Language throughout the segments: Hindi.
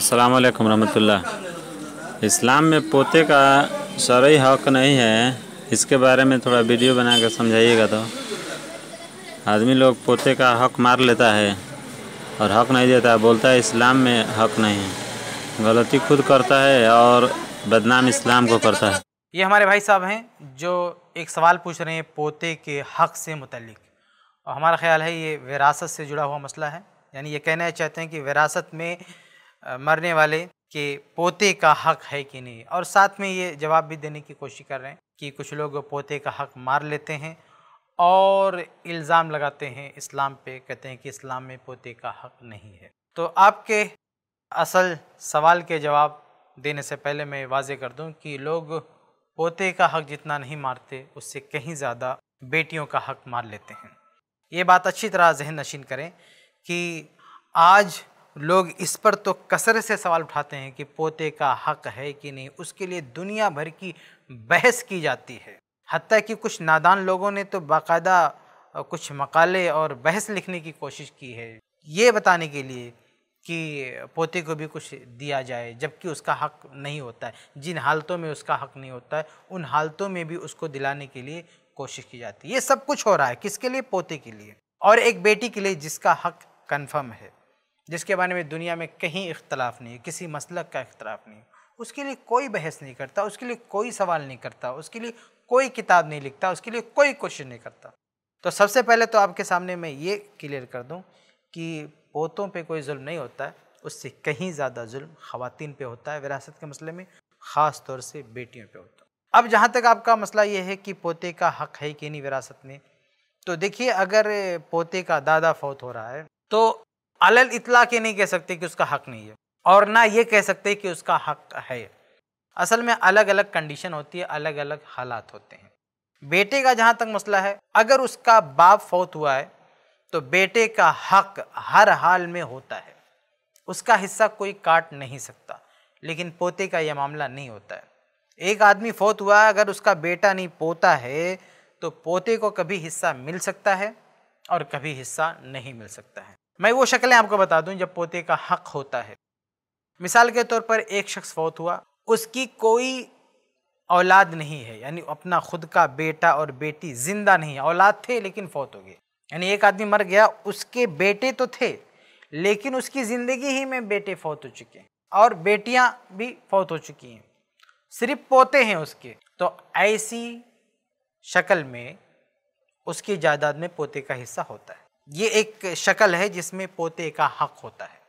अस्सलाम वालेकुम रहमतुल्लाह इस्लाम में पोते का शरई हक नहीं है। इसके बारे में थोड़ा वीडियो बना कर समझाइएगा तो। आदमी लोग पोते का हक मार लेता है और हक नहीं देता है बोलता है इस्लाम में हक नहीं। है गलती खुद करता है और बदनाम इस्लाम को करता है। ये हमारे भाई साहब हैं जो एक सवाल पूछ रहे हैं पोते के हक से मुतलिक और हमारा ख्याल है ये विरासत से जुड़ा हुआ मसला है। यानी ये कहना चाहते हैं कि विरासत में मरने वाले के पोते का हक है कि नहीं? और साथ में ये जवाब भी देने की कोशिश कर रहे हैं कि कुछ लोग पोते का हक मार लेते हैं और इल्ज़ाम लगाते हैं इस्लाम पे, कहते हैं कि इस्लाम में पोते का हक नहीं है। तो आपके असल सवाल के जवाब देने से पहले मैं वाजे कर दूँ कि लोग पोते का हक जितना नहीं मारते, उससे कहीं ज़्यादा बेटियों का हक मार लेते हैं। ये बात अच्छी तरह जहन नशीन करें कि आज लोग इस पर तो कसर से सवाल उठाते हैं कि पोते का हक है कि नहीं। उसके लिए दुनिया भर की बहस की जाती है। हती कि कुछ नादान लोगों ने तो बाकायदा कुछ मकाले और बहस लिखने की कोशिश की है। ये बताने के लिए कि पोते को भी कुछ दिया जाए, जबकि उसका हक नहीं होता है। जिन हालतों में उसका हक नहीं होता है, उन हालतों में भी उसको दिलाने के लिए कोशिश की जाती है। ये सब कुछ हो रहा है किसके लिए? पोते के लिए। और एक बेटी के लिए जिसका हक कन्फर्म है। जिसके बारे में दुनिया में कहीं इख्तलाफ नहीं है, किसी मसलक का इख्तलाफ नहीं उसके लिए कोई बहस नहीं करता, उसके लिए कोई सवाल नहीं करता, उसके लिए कोई किताब नहीं लिखता, उसके लिए कोई क्वेश्चन नहीं करता। तो सबसे पहले तो आपके सामने मैं ये क्लियर कर दूँ कि पोतों पे कोई जुल्म नहीं होता है उससे कहीं ज़्यादा जुल्म ख़वातीन पे होता है, विरासत के मसले में, ख़ास तौर से बेटियों पे होता है। अब जहाँ तक आपका मसला ये है कि पोते का हक है कि नहीं विरासत में तो देखिए अगर पोते का दादा फौत हो रहा है तो अलल इतला के नहीं कह सकते कि उसका हक नहीं है, और ना ये कह सकते कि उसका हक है। असल में अलग अलग कंडीशन होती है अलग अलग हालात होते हैं। बेटे का जहाँ तक मसला है, अगर उसका बाप फौत हुआ है तो बेटे का हक हर हाल में होता है। उसका हिस्सा कोई काट नहीं सकता, लेकिन पोते का यह मामला नहीं होता है। एक आदमी फौत हुआ अगर उसका बेटा नहीं पोता है तो पोते को कभी हिस्सा मिल सकता है, और कभी हिस्सा नहीं मिल सकता है। मैं वो शक्लें आपको बता दूँ जब पोते का हक होता है। मिसाल के तौर पर एक शख्स फौत हुआ, उसकी कोई औलाद नहीं है, यानी अपना खुद का बेटा और बेटी ज़िंदा नहीं है। औलाद थे लेकिन फौत हो गए। यानी एक आदमी मर गया, उसके बेटे तो थे, लेकिन उसकी ज़िंदगी ही में बेटे फौत हो चुके हैं और बेटियाँ भी फौत हो चुकी हैं। सिर्फ़ पोते हैं उसके। तो ऐसी शक्ल में उसकी जायदाद में पोते का हिस्सा होता है। ये एक शक्ल है जिसमें पोते का हक होता है।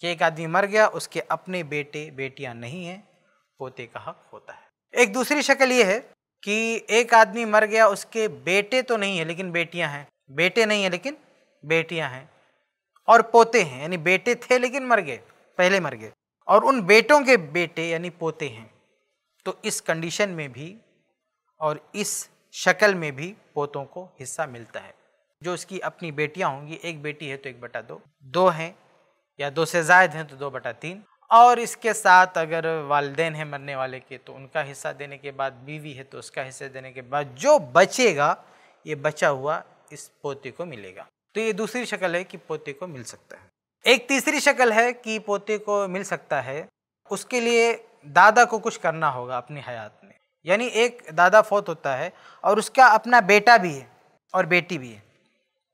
कि एक आदमी मर गया, उसके अपने बेटे, बेटियाँ नहीं हैं, पोते का हक होता है। एक दूसरी शक्ल ये है कि एक आदमी मर गया, उसके बेटे तो नहीं है, लेकिन बेटियाँ हैं। बेटे नहीं है, लेकिन बेटियाँ हैं। और पोते हैं, यानी बेटे थे, लेकिन मर गए, पहले मर गए। और उन बेटों के बेटे, यानी पोते हैं। तो इस कंडीशन में भी और इस शक्ल में भी पोतों को हिस्सा मिलता है। जो उसकी अपनी बेटियाँ होंगी, एक बेटी है तो एक बटा दो। दो हैं, या दो से जायद हैं तो दो बटा तीन। और इसके साथ अगर वालदेन हैं मरने वाले के तो उनका हिस्सा देने के बाद बीवी है तो उसका हिस्सा देने के बाद जो बचेगा, ये बचा हुआ इस पोते को मिलेगा। तो ये दूसरी शक्ल है कि पोते को मिल सकता है। एक तीसरी शक्ल है कि पोते को मिल सकता है, उसके लिए दादा को कुछ करना होगा अपनी हयात में। यानी एक दादा फौत होता है और उसका अपना बेटा भी है और बेटी भी है।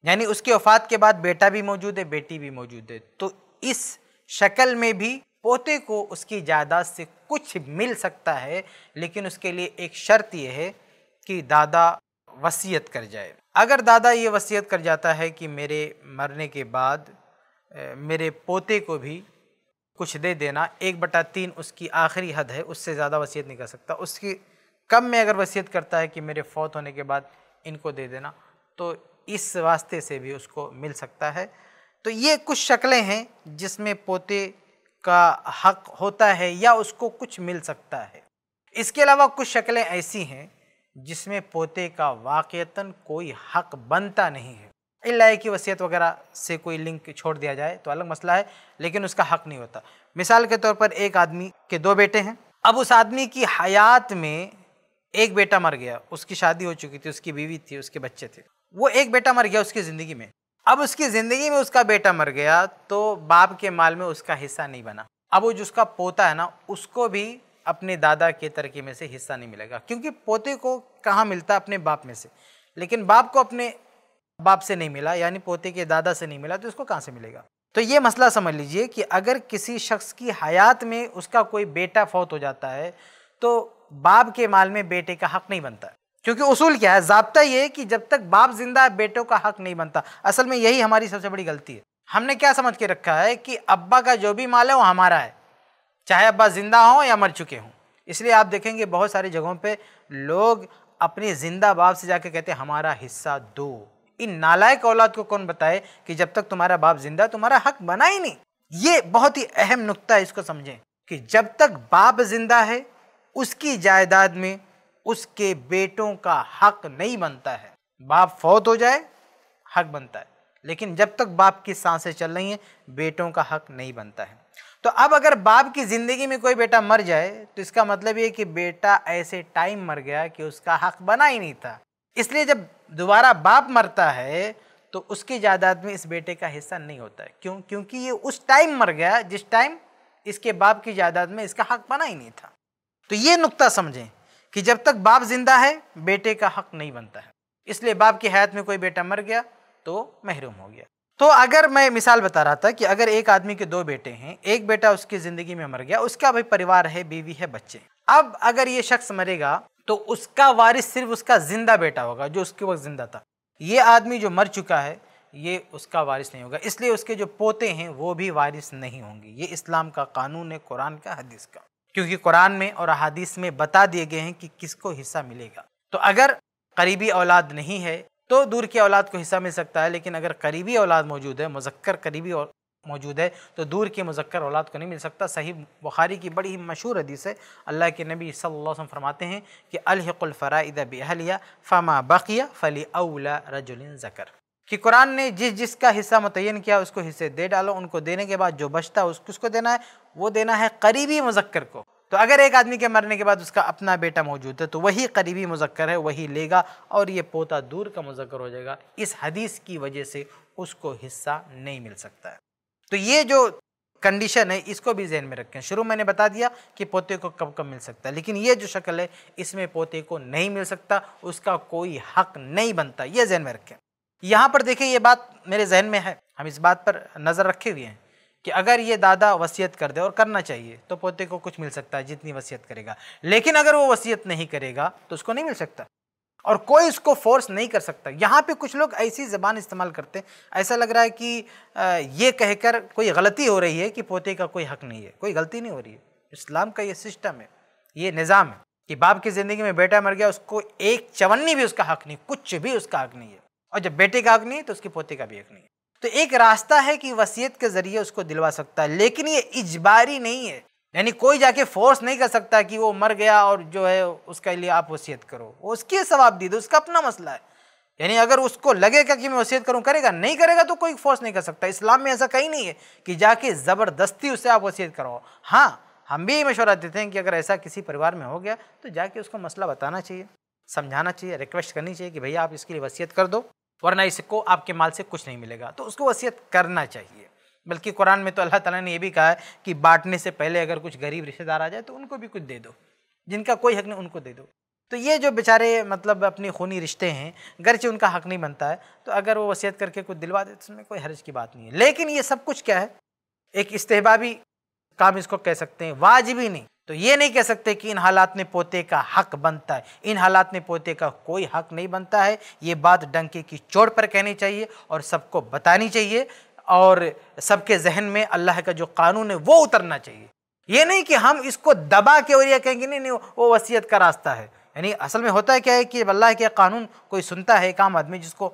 यानी उसकी वफात के बाद बेटा भी मौजूद है, बेटी भी मौजूद है। तो इस शक्ल में भी पोते को उसकी जायदाद से कुछ मिल सकता है, लेकिन उसके लिए एक शर्त यह है कि दादा वसीयत कर जाए। अगर दादा ये वसीयत कर जाता है कि मेरे मरने के बाद मेरे पोते को भी कुछ दे देना, एक बटा तीन उसकी आखिरी हद है, उससे ज़्यादा वसीयत नहीं कर सकता। उसकी कम में अगर वसीयत करता है कि मेरे फौत होने के बाद इनको दे देना तो इस वास्ते से भी उसको मिल सकता है। तो ये कुछ शक्लें हैं जिसमें पोते का हक होता है या उसको कुछ मिल सकता है। इसके अलावा कुछ शक्लें ऐसी हैं जिसमें पोते का वाक़ता कोई हक बनता नहीं है। इल्ला की वसीयत वगैरह से कोई लिंक छोड़ दिया जाए तो अलग मसला है, लेकिन उसका हक नहीं होता। मिसाल के तौर पर एक आदमी के दो बेटे हैं। अब उस आदमी की हयात में एक बेटा मर गया, उसकी शादी हो चुकी थी, उसकी बीवी थी, उसके बच्चे थे। वो एक बेटा मर गया उसकी ज़िंदगी में। अब उसकी ज़िंदगी में उसका बेटा मर गया तो बाप के माल में उसका हिस्सा नहीं बना। अब वो जिसका पोता है ना, उसको भी अपने दादा के तरके में से हिस्सा नहीं मिलेगा, क्योंकि पोते को कहाँ मिलता अपने बाप में से? लेकिन बाप को अपने बाप से नहीं मिला, यानी पोते के दादा से नहीं मिला तो उसको कहाँ से मिलेगा? तो ये मसला समझ लीजिए कि अगर किसी शख्स की हयात में उसका कोई बेटा फौत हो जाता है तो बाप के माल में बेटे का हक नहीं बनता। क्योंकि उसूल क्या है? जबता ये कि जब तक बाप ज़िंदा है, बेटों का हक नहीं बनता। असल में यही हमारी सबसे बड़ी गलती है। हमने क्या समझ के रखा है कि अब्बा का जो भी माल है, वो हमारा है। चाहे अब्बा ज़िंदा हो या मर चुके हों। इसलिए आप देखेंगे बहुत सारी जगहों पे लोग अपने ज़िंदा बाप से जाके कहते हैं, हमारा हिस्सा दो। इन नालायक औलाद को कौन बताए कि जब तक तुम्हारा बाप ज़िंदा तुम्हारा हक बना ही नहीं। ये बहुत ही अहम नुकता है इसको समझें कि जब तक बाप ज़िंदा है, उसकी जायदाद में उसके बेटों का हक नहीं बनता है। बाप फौत हो जाए, हक बनता है। लेकिन जब तक बाप की साँसें चल रही हैं, बेटों का हक नहीं बनता है। तो अब अगर बाप की ज़िंदगी में कोई बेटा मर जाए तो इसका मतलब ये कि बेटा ऐसे टाइम मर गया कि उसका हक बना ही नहीं था। इसलिए जब दोबारा बाप मरता है तो उसकी जायदाद में इस बेटे का हिस्सा नहीं होता है। क्यों? क्योंकि ये उस टाइम मर गया जिस टाइम इसके बाप की जायदाद में इसका हक बना ही नहीं था। तो ये नुक्ता समझें। कि जब तक बाप ज़िंदा है, बेटे का हक नहीं बनता है। इसलिए बाप की हयात में कोई बेटा मर गया तो महरूम हो गया। तो अगर मैं मिसाल बता रहा था कि अगर एक आदमी के दो बेटे हैं, एक बेटा उसकी ज़िंदगी में मर गया, उसका भाई परिवार है, बीवी है, बच्चे। अब अगर ये शख्स मरेगा तो उसका वारिस सिर्फ़ उसका ज़िंदा बेटा होगा, जो उसके वक्त ज़िंदा था। ये आदमी जो मर चुका है, ये उसका वारिस नहीं होगा। इसलिए उसके जो पोते हैं, वो भी वारिस नहीं होंगे। ये इस्लाम का कानून है, कुरान का, हदीस का। क्योंकि कुरान में और अहादीस में बता दिए गए हैं कि किसको हिस्सा मिलेगा। तो अगर करीबी औलाद नहीं है तो दूर की औलाद को हिस्सा मिल सकता है, लेकिन अगर करीबी औलाद मौजूद है, मुजक्कर करीबी और मौजूद है तो दूर की मुजक्कर औलाद को नहीं मिल सकता। सही बुखारी की बड़ी ही मशहूर हदीस है, अल्लाह के नबी सल्लल्लाहु अलैहि वसल्लम फरमाते हैं कि अलहक़ुलफ़राइद बहलिया फ़मा बकिया फ़ली अला रजुलिन ज़कर। कि कुरान ने जिस जिसका हिस्सा मुतन किया, उसको हिस्से दे डालो। उनको देने के बाद जो बचता है उसको देना है। वो देना है करीबी मुजक्कर को। तो अगर एक आदमी के मरने के बाद उसका अपना बेटा मौजूद है तो वही करीबी मुजक्कर है, वही लेगा और ये पोता दूर का मुजक्कर हो जाएगा। इस हदीस की वजह से उसको हिस्सा नहीं मिल सकता है। तो ये जो कंडीशन है, इसको भी जहन में रखें। शुरू मैंने बता दिया कि पोते को कब कब मिल सकता है, लेकिन ये जो शक्ल है, इसमें पोते को नहीं मिल सकता, उसका कोई हक नहीं बनता। ये जहन में रखें। यहाँ पर देखिए, ये बात मेरे जहन में है। हम इस बात पर नज़र रखे हुए हैं कि अगर ये दादा वसीयत कर दे और करना चाहिए तो पोते को कुछ मिल सकता है जितनी वसीयत करेगा। लेकिन अगर वो वसीयत नहीं करेगा तो उसको नहीं मिल सकता। और कोई उसको फोर्स नहीं कर सकता। यहाँ पे कुछ लोग ऐसी ज़बान इस्तेमाल करते हैं। ऐसा लग रहा है कि ये कहकर कोई गलती हो रही है कि पोते का कोई हक नहीं है। कोई गलती नहीं हो रही है। इस्लाम का ये सिस्टम है। ये निज़ाम है कि बाप की ज़िंदगी में बेटा मर गया, उसको एक चवन्नी भी उसका हक नहीं, कुछ भी उसका हक नहीं है। और जब बेटे का हक नहीं है तो उसके पोते का भी हक नहीं है। तो एक रास्ता है कि वसीयत के ज़रिए उसको दिलवा सकता है, लेकिन ये इजबारी नहीं है। यानी कोई जाके फोर्स नहीं कर सकता कि वो मर गया और जो है उसके लिए आप वसीयत करो। वो उसके सवाब दी दो, उसका अपना मसला है। यानी अगर उसको लगेगा कि मैं वसीयत करूँ, करेगा? नहीं करेगा तो कोई फोर्स नहीं कर सकता। इस्लाम में ऐसा कहीं नहीं है कि जाके ज़बरदस्ती उससे आप वसीयत कराओ। हाँ हम भी ये मशवरा देते हैं कि अगर ऐसा किसी परिवार में हो गया तो जाके उसको मसला बताना चाहिए, समझाना चाहिए, रिक्वेस्ट करनी चाहिए कि भैया आप इसके लिए वसीयत कर दो। वरना इसको आपके माल से कुछ नहीं मिलेगा। तो उसको वसीयत करना चाहिए। बल्कि कुरान में तो अल्लाह ताला ने यह भी कहा है कि बांटने से पहले अगर कुछ गरीब रिश्तेदार आ जाए तो उनको भी कुछ दे दो। जिनका कोई हक नहीं, उनको दे दो। तो ये जो बेचारे मतलब अपने खूनी रिश्ते हैं गरचे उनका हक नहीं बनता है तो अगर वो वसीयत करके कुछ दिलवा दे तो उसमें कोई हर्ज की बात नहीं है। लेकिन ये सब कुछ क्या है? एक इस्तेहबाबी काम इसको कह सकते हैं, वाजिबी नहीं। तो ये नहीं कह सकते कि इन हालात में पोते का हक बनता है। इन हालात में पोते का कोई हक नहीं बनता है। ये बात डंके की चोट पर कहनी चाहिए और सबको बतानी चाहिए और सबके जहन में अल्लाह का जो कानून है वो उतरना चाहिए। ये नहीं कि हम इसको दबा के और यह कहेंगे, नहीं नहीं, वो वसीयत का रास्ता है। यानी असल में होता है क्या है कि अल्लाह के कानून कोई सुनता है, एक आम आदमी जिसको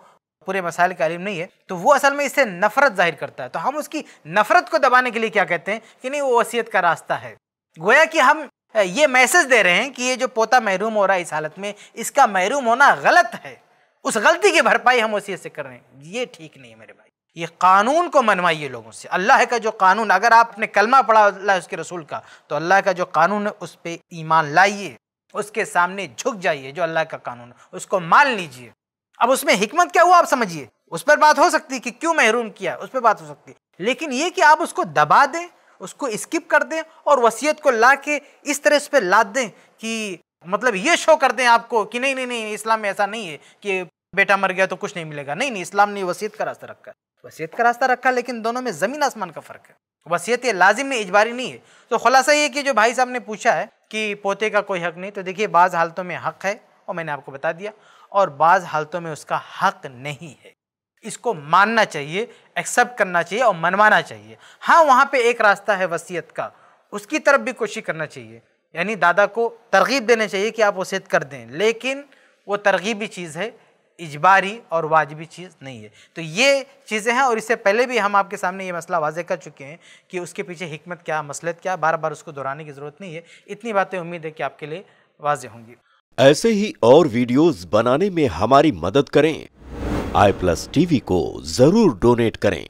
पूरे मसाइल का इल्म नहीं है तो वो असल में इससे नफरत ज़ाहिर करता है। तो हम उसकी नफरत को दबाने के लिए क्या कहते हैं कि नहीं, वो वसीयत का रास्ता है। गोया कि हम ये मैसेज दे रहे हैं कि ये जो पोता महरूम हो रहा है इस हालत में, इसका महरूम होना गलत है। उस गलती की भरपाई हम वसीयत से कर रहे हैं। ये ठीक नहीं है मेरे भाई। ये कानून को मनवाइए लोगों से। अल्लाह का जो कानून, अगर आपने कलमा पढ़ा अल्लाह उसके रसूल का तो अल्लाह का जो कानून है, उस पर ईमान लाइए। उसके सामने झुक जाइए जो अल्लाह का कानून है। उसको मान लीजिए। अब उसमें हिकमत क्या हुआ आप समझिए। उस पर बात हो सकती है कि क्यों महरूम किया? उस पर बात हो सकती। है लेकिन ये कि आप उसको दबा दें उसको स्किप कर दें और वसीयत को ला के इस तरह उस पर लाद दें कि मतलब ये शो कर दें आपको कि नहीं नहीं नहीं, इस्लाम में ऐसा नहीं है कि बेटा मर गया तो कुछ नहीं मिलेगा। नहीं नहीं, इस्लाम ने वसीयत का रास्ता रखा है। वसीयत का रास्ता रखा लेकिन दोनों में ज़मीन आसमान का फ़र्क है। वसीयत ये लाजिम नहीं, इजबारी नहीं है। तो खुलासा ये कि जो भाई साहब ने पूछा है कि पोते का कोई हक नहीं तो देखिए बाज़ हालतों में हक है और मैंने आपको बता दिया। और बाज़ हालतों में उसका हक नहीं है। इसको मानना चाहिए एक्सेप्ट करना चाहिए और मनवाना चाहिए। हाँ वहाँ पे एक रास्ता है वसीयत का, उसकी तरफ़ भी कोशिश करना चाहिए। यानी दादा को तरगीब देना चाहिए कि आप वसीयत कर दें, लेकिन वो तरगीबी चीज़ है, इजबारी और वाजबी चीज़ नहीं है। तो ये चीज़ें हैं और इससे पहले भी हम आपके सामने ये मसला वाजे कर चुके हैं कि उसके पीछे हिकमत क्या, मसलत क्या बार बार उसको दोहराने की ज़रूरत नहीं है। इतनी बातें उम्मीद है कि आपके लिए वाजे होंगी। ऐसे ही और वीडियोस बनाने में हमारी मदद करें। आई प्लस टीवी को ज़रूर डोनेट करें।